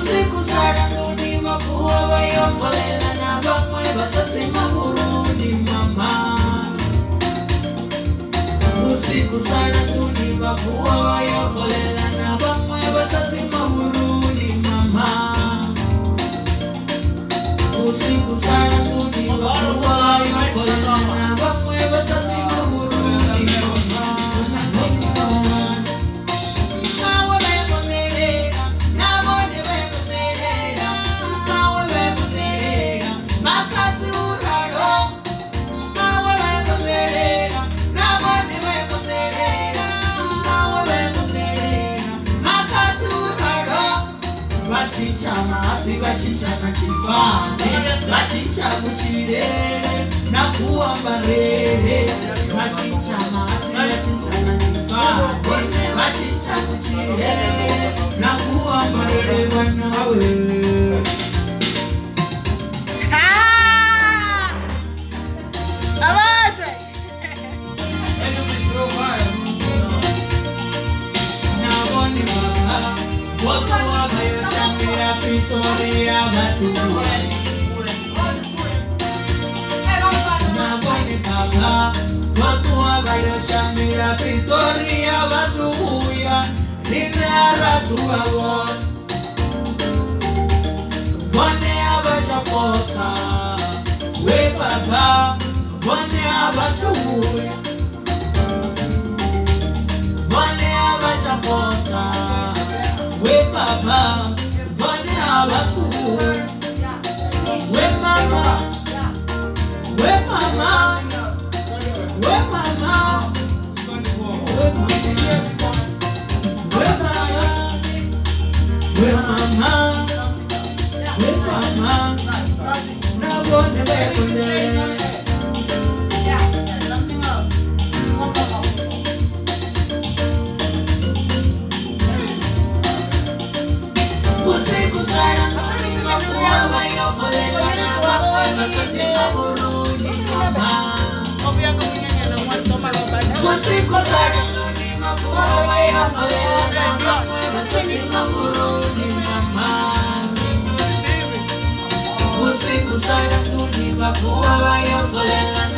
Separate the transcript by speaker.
Speaker 1: usiku sana nduni vafuwa vayofolela na vamwe vasadzima Burundi mama. Mama. Mama vachinja madzi vachinjana chifane vachinja kuchirere nakuambarere vachinja madzi vachinjana chifane vachinja kuchirere nakuambarere mwanawe. What vakuwa vaioshamira pritoria vatuvuya rine aratu vavo vone avachaposa webaba vone avachuvuya vone avachaposa webaba vone avatuvuya we mama we mama we mama we mama we mama we mama we mama nabone bekondele usiku usiku sana ndoni mafuwa vayofolela na vamwe vasatima Burundi mama usiku sana vayofolela